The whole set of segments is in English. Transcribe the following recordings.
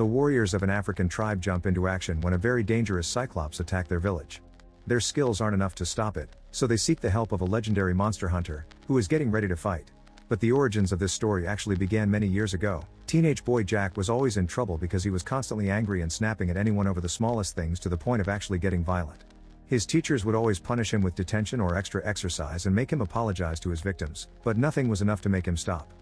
The warriors of an African tribe jump into action when a very dangerous Cyclops attack their village. Their skills aren't enough to stop it, so they seek the help of a legendary monster hunter, who is getting ready to fight. But the origins of this story actually began many years ago. Teenage boy Jack was always in trouble because he was constantly angry and snapping at anyone over the smallest things to the point of actually getting violent. His teachers would always punish him with detention or extra exercise and make him apologize to his victims, but nothing was enough to make him stop.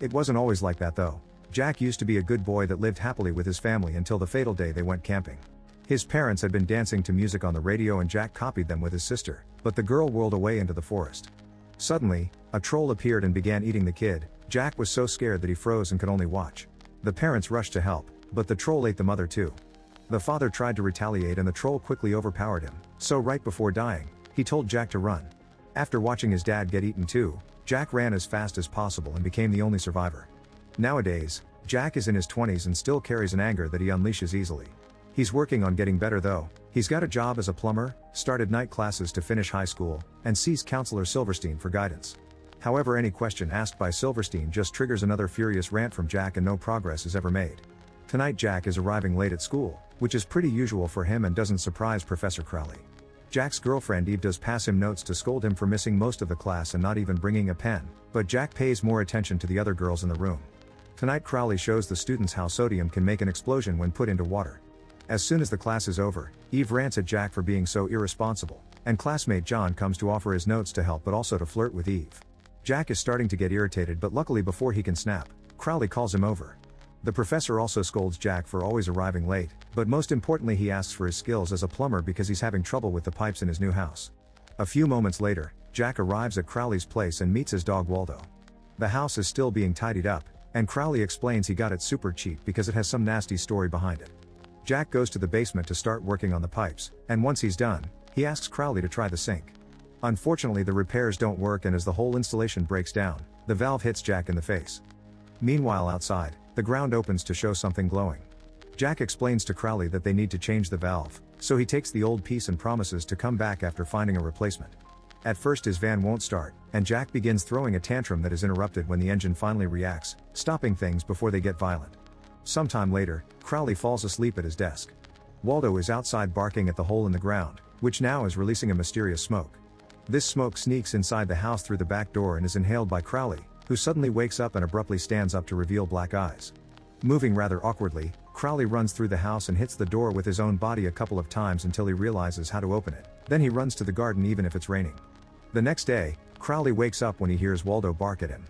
It wasn't always like that though. Jack used to be a good boy that lived happily with his family until the fatal day they went camping. His parents had been dancing to music on the radio and Jack copied them with his sister, but the girl whirled away into the forest. Suddenly, a troll appeared and began eating the kid. Jack was so scared that he froze and could only watch. The parents rushed to help, but the troll ate the mother too. The father tried to retaliate and the troll quickly overpowered him, so right before dying, he told Jack to run. After watching his dad get eaten too, Jack ran as fast as possible and became the only survivor. Nowadays, Jack is in his 20s and still carries an anger that he unleashes easily. He's working on getting better though. He's got a job as a plumber, started night classes to finish high school, and sees counselor Silverstein for guidance. However, any question asked by Silverstein just triggers another furious rant from Jack and no progress is ever made. Tonight Jack is arriving late at school, which is pretty usual for him and doesn't surprise Professor Crowley. Jack's girlfriend Eve does pass him notes to scold him for missing most of the class and not even bringing a pen, but Jack pays more attention to the other girls in the room. Tonight Crowley shows the students how sodium can make an explosion when put into water. As soon as the class is over, Eve rants at Jack for being so irresponsible, and classmate John comes to offer his notes to help but also to flirt with Eve. Jack is starting to get irritated but luckily before he can snap, Crowley calls him over. The professor also scolds Jack for always arriving late, but most importantly he asks for his skills as a plumber because he's having trouble with the pipes in his new house. A few moments later, Jack arrives at Crowley's place and meets his dog Waldo. The house is still being tidied up, and Crowley explains he got it super cheap because it has some nasty story behind it. Jack goes to the basement to start working on the pipes, and once he's done, he asks Crowley to try the sink. Unfortunately the repairs don't work and as the whole installation breaks down, the valve hits Jack in the face. Meanwhile outside, the ground opens to show something glowing. Jack explains to Crowley that they need to change the valve, so he takes the old piece and promises to come back after finding a replacement. At first his van won't start, and Jack begins throwing a tantrum that is interrupted when the engine finally reacts, stopping things before they get violent. Sometime later, Crowley falls asleep at his desk. Waldo is outside barking at the hole in the ground, which now is releasing a mysterious smoke. This smoke sneaks inside the house through the back door and is inhaled by Crowley, who suddenly wakes up and abruptly stands up to reveal black eyes. Moving rather awkwardly, Crowley runs through the house and hits the door with his own body a couple of times until he realizes how to open it. Then he runs to the garden even if it's raining. The next day, Crowley wakes up when he hears Waldo bark at him.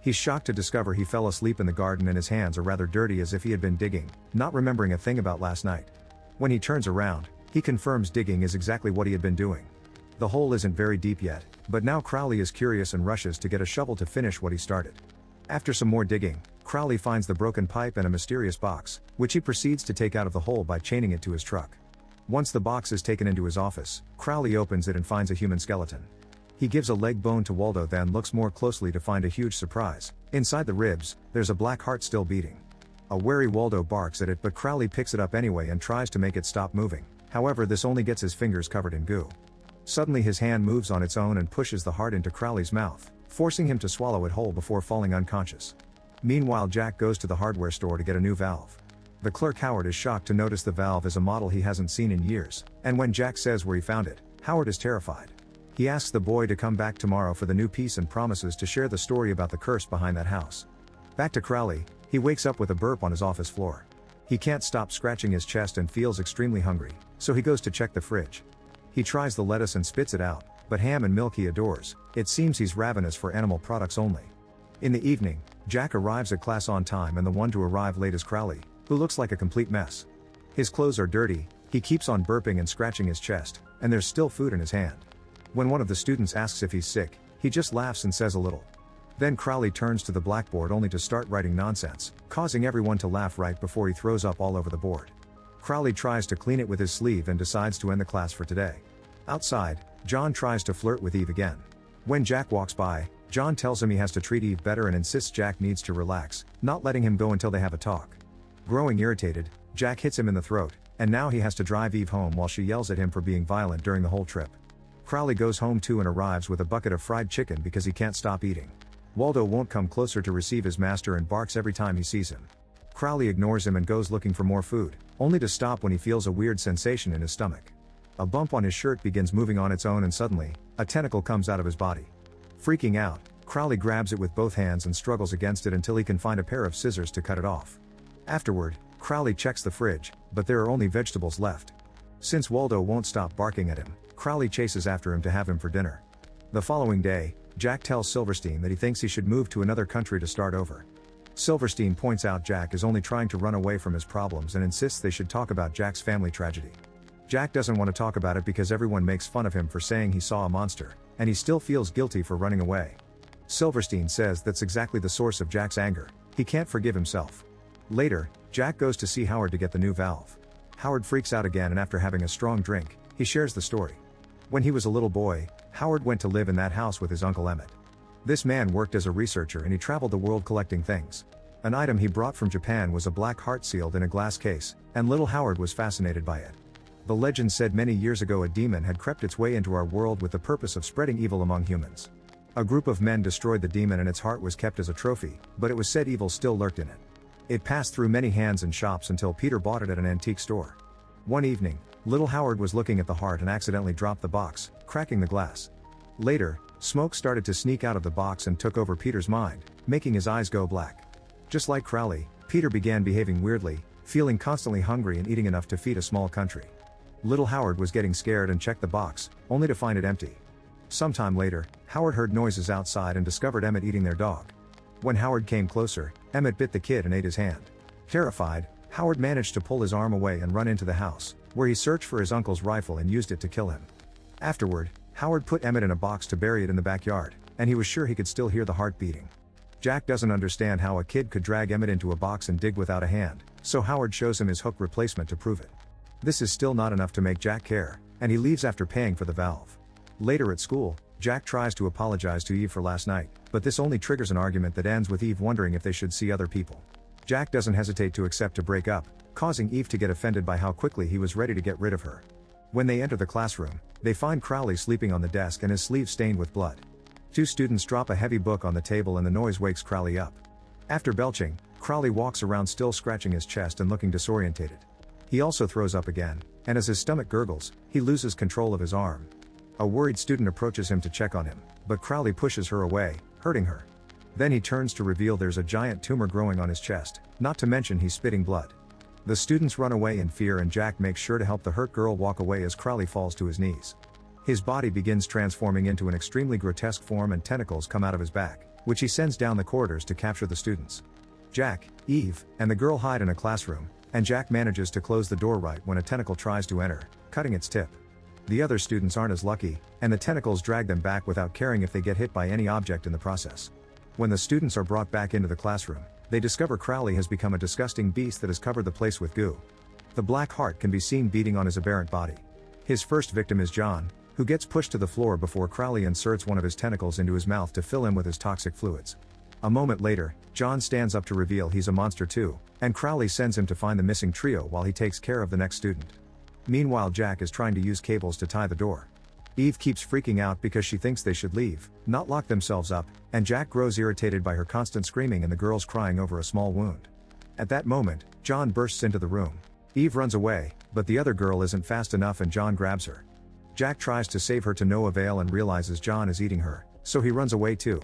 He's shocked to discover he fell asleep in the garden and his hands are rather dirty as if he had been digging, not remembering a thing about last night. When he turns around, he confirms digging is exactly what he had been doing. The hole isn't very deep yet, but now Crowley is curious and rushes to get a shovel to finish what he started. After some more digging, Crowley finds the broken pipe and a mysterious box, which he proceeds to take out of the hole by chaining it to his truck. Once the box is taken into his office, Crowley opens it and finds a human skeleton. He gives a leg bone to Waldo then looks more closely to find a huge surprise. Inside the ribs, there's a black heart still beating. A wary Waldo barks at it but Crowley picks it up anyway and tries to make it stop moving. However this only gets his fingers covered in goo. Suddenly his hand moves on its own and pushes the heart into Crowley's mouth, forcing him to swallow it whole before falling unconscious. Meanwhile Jack goes to the hardware store to get a new valve. The clerk Howard is shocked to notice the valve is a model he hasn't seen in years, and when Jack says where he found it, Howard is terrified. He asks the boy to come back tomorrow for the new piece and promises to share the story about the curse behind that house. Back to Crowley, he wakes up with a burp on his office floor. He can't stop scratching his chest and feels extremely hungry, so he goes to check the fridge. He tries the lettuce and spits it out, but ham and milk he adores, it seems he's ravenous for animal products only. In the evening, Jack arrives at class on time and the one to arrive late is Crowley, who looks like a complete mess. His clothes are dirty, he keeps on burping and scratching his chest, and there's still food in his hand. When one of the students asks if he's sick, he just laughs and says a little. Then Crowley turns to the blackboard only to start writing nonsense, causing everyone to laugh right before he throws up all over the board. Crowley tries to clean it with his sleeve and decides to end the class for today. Outside, John tries to flirt with Eve again. When Jack walks by, John tells him he has to treat Eve better and insists Jack needs to relax, not letting him go until they have a talk. Growing irritated, Jack hits him in the throat, and now he has to drive Eve home while she yells at him for being violent during the whole trip. Crowley goes home too and arrives with a bucket of fried chicken because he can't stop eating. Waldo won't come closer to receive his master and barks every time he sees him. Crowley ignores him and goes looking for more food, only to stop when he feels a weird sensation in his stomach. A bump on his shirt begins moving on its own and suddenly, a tentacle comes out of his body. Freaking out, Crowley grabs it with both hands and struggles against it until he can find a pair of scissors to cut it off. Afterward, Crowley checks the fridge, but there are only vegetables left. Since Waldo won't stop barking at him, Crowley chases after him to have him for dinner. The following day, Jack tells Silverstein that he thinks he should move to another country to start over. Silverstein points out Jack is only trying to run away from his problems and insists they should talk about Jack's family tragedy. Jack doesn't want to talk about it because everyone makes fun of him for saying he saw a monster, and he still feels guilty for running away. Silverstein says that's exactly the source of Jack's anger, he can't forgive himself. Later, Jack goes to see Howard to get the new valve. Howard freaks out again and after having a strong drink, he shares the story. When he was a little boy, Howard went to live in that house with his uncle Emmett. This man worked as a researcher and he traveled the world collecting things. An item he brought from Japan was a black heart sealed in a glass case, and little Howard was fascinated by it. The legend said many years ago a demon had crept its way into our world with the purpose of spreading evil among humans. A group of men destroyed the demon and its heart was kept as a trophy, but it was said evil still lurked in it. It passed through many hands and shops until Peter bought it at an antique store. One evening, little Howard was looking at the heart and accidentally dropped the box, cracking the glass. Later, smoke started to sneak out of the box and took over Peter's mind, making his eyes go black. Just like Crowley, Peter began behaving weirdly, feeling constantly hungry and eating enough to feed a small country. Little Howard was getting scared and checked the box, only to find it empty. Sometime later, Howard heard noises outside and discovered Emmett eating their dog. When Howard came closer, Emmett bit the kid and ate his hand. Terrified, Howard managed to pull his arm away and run into the house, where he searched for his uncle's rifle and used it to kill him. Afterward, Howard put Emmett in a box to bury it in the backyard, and he was sure he could still hear the heart beating. Jack doesn't understand how a kid could drag Emmett into a box and dig without a hand, so Howard shows him his hook replacement to prove it. This is still not enough to make Jack care, and he leaves after paying for the valve. Later at school, Jack tries to apologize to Eve for last night, but this only triggers an argument that ends with Eve wondering if they should see other people. Jack doesn't hesitate to accept to break up, causing Eve to get offended by how quickly he was ready to get rid of her. When they enter the classroom, they find Crowley sleeping on the desk and his sleeve stained with blood. Two students drop a heavy book on the table and the noise wakes Crowley up. After belching, Crowley walks around still scratching his chest and looking disorientated. He also throws up again, and as his stomach gurgles, he loses control of his arm. A worried student approaches him to check on him, but Crowley pushes her away, hurting her. Then he turns to reveal there's a giant tumor growing on his chest, not to mention he's spitting blood. The students run away in fear and Jack makes sure to help the hurt girl walk away as Crowley falls to his knees. His body begins transforming into an extremely grotesque form and tentacles come out of his back, which he sends down the corridors to capture the students. Jack, Eve, and the girl hide in a classroom, and Jack manages to close the door right when a tentacle tries to enter, cutting its tip. The other students aren't as lucky, and the tentacles drag them back without caring if they get hit by any object in the process. When the students are brought back into the classroom, they discover Crowley has become a disgusting beast that has covered the place with goo. The black heart can be seen beating on his aberrant body. His first victim is John, who gets pushed to the floor before Crowley inserts one of his tentacles into his mouth to fill him with his toxic fluids. A moment later, John stands up to reveal he's a monster too, and Crowley sends him to find the missing trio while he takes care of the next student. Meanwhile, Jack is trying to use cables to tie the door. Eve keeps freaking out because she thinks they should leave, not lock themselves up, and Jack grows irritated by her constant screaming and the girls crying over a small wound. At that moment, John bursts into the room. Eve runs away, but the other girl isn't fast enough and John grabs her. Jack tries to save her to no avail and realizes John is eating her, so he runs away too.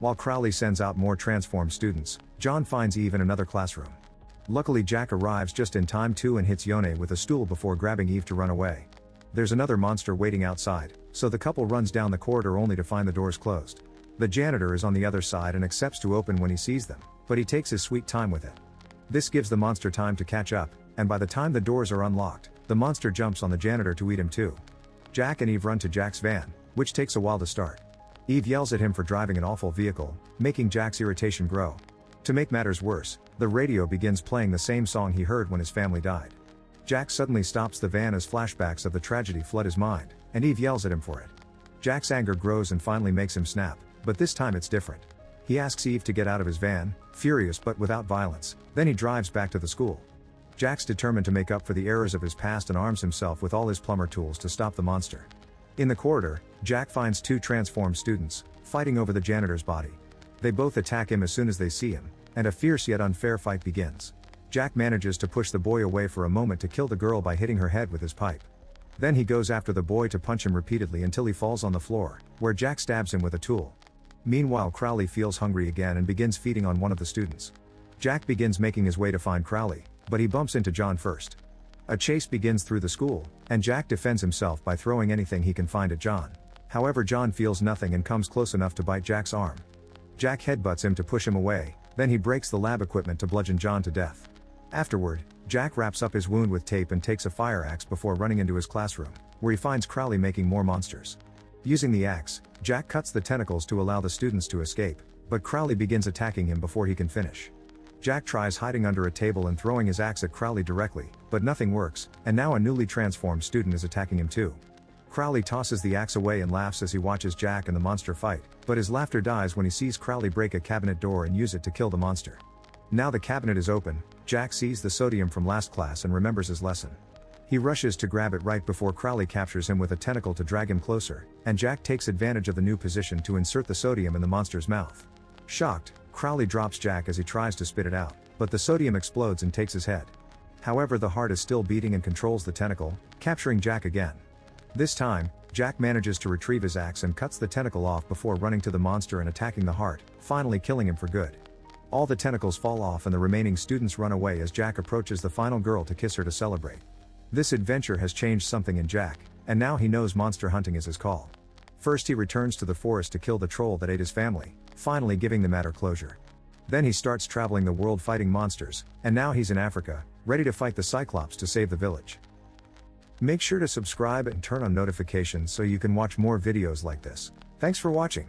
While Crowley sends out more transformed students, John finds Eve in another classroom. Luckily Jack arrives just in time too and hits John with a stool before grabbing Eve to run away. There's another monster waiting outside, so the couple runs down the corridor only to find the doors closed. The janitor is on the other side and accepts to open when he sees them, but he takes his sweet time with it. This gives the monster time to catch up, and by the time the doors are unlocked, the monster jumps on the janitor to eat him too. Jack and Eve run to Jack's van, which takes a while to start. Eve yells at him for driving an awful vehicle, making Jack's irritation grow. To make matters worse, the radio begins playing the same song he heard when his family died. Jack suddenly stops the van as flashbacks of the tragedy flood his mind, and Eve yells at him for it. Jack's anger grows and finally makes him snap, but this time it's different. He asks Eve to get out of his van, furious but without violence, then he drives back to the school. Jack's determined to make up for the errors of his past and arms himself with all his plumber tools to stop the monster. In the corridor, Jack finds two transformed students, fighting over the janitor's body. They both attack him as soon as they see him, and a fierce yet unfair fight begins. Jack manages to push the boy away for a moment to kill the girl by hitting her head with his pipe. Then he goes after the boy to punch him repeatedly until he falls on the floor, where Jack stabs him with a tool. Meanwhile, Crowley feels hungry again and begins feeding on one of the students. Jack begins making his way to find Crowley, but he bumps into John first. A chase begins through the school, and Jack defends himself by throwing anything he can find at John. However, John feels nothing and comes close enough to bite Jack's arm. Jack headbutts him to push him away, then he breaks the lab equipment to bludgeon John to death. Afterward, Jack wraps up his wound with tape and takes a fire axe before running into his classroom, where he finds Crowley making more monsters. Using the axe, Jack cuts the tentacles to allow the students to escape, but Crowley begins attacking him before he can finish. Jack tries hiding under a table and throwing his axe at Crowley directly, but nothing works, and now a newly transformed student is attacking him too. Crowley tosses the axe away and laughs as he watches Jack and the monster fight, but his laughter dies when he sees Crowley break a cabinet door and use it to kill the monster. Now the cabinet is open, Jack sees the sodium from last class and remembers his lesson. He rushes to grab it right before Crowley captures him with a tentacle to drag him closer, and Jack takes advantage of the new position to insert the sodium in the monster's mouth. Shocked, Crowley drops Jack as he tries to spit it out, but the sodium explodes and takes his head. However, the heart is still beating and controls the tentacle, capturing Jack again. This time, Jack manages to retrieve his axe and cuts the tentacle off before running to the monster and attacking the heart, finally killing him for good. All the tentacles fall off and the remaining students run away as Jack approaches the final girl to kiss her to celebrate. This adventure has changed something in Jack, and now he knows monster hunting is his call. First he returns to the forest to kill the troll that ate his family, finally giving the matter closure. Then he starts traveling the world fighting monsters, and now he's in Africa, ready to fight the Cyclops to save the village. Make sure to subscribe and turn on notifications so you can watch more videos like this. Thanks for watching.